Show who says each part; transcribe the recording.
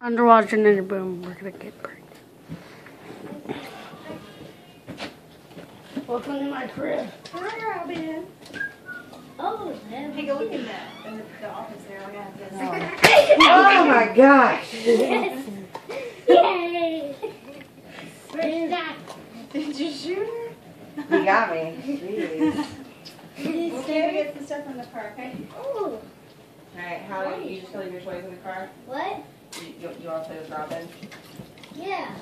Speaker 1: Underwater Ninja Boom. We're gonna get pregnant. Welcome to my crib.
Speaker 2: Hi, Robin.
Speaker 3: Oh,
Speaker 2: Hey, go look in that. in the, the office there. I'm this.
Speaker 4: Oh my gosh.
Speaker 3: yes. Yay. Where's that?
Speaker 2: Did you shoot her?
Speaker 4: You got me. Jeez.
Speaker 2: We'll go get some stuff from the car, okay?
Speaker 3: Oh,
Speaker 4: Alright, how you just gonna leave your toys in the car?
Speaker 3: what?
Speaker 4: You, you, you wanna play with Robin?
Speaker 3: Yeah.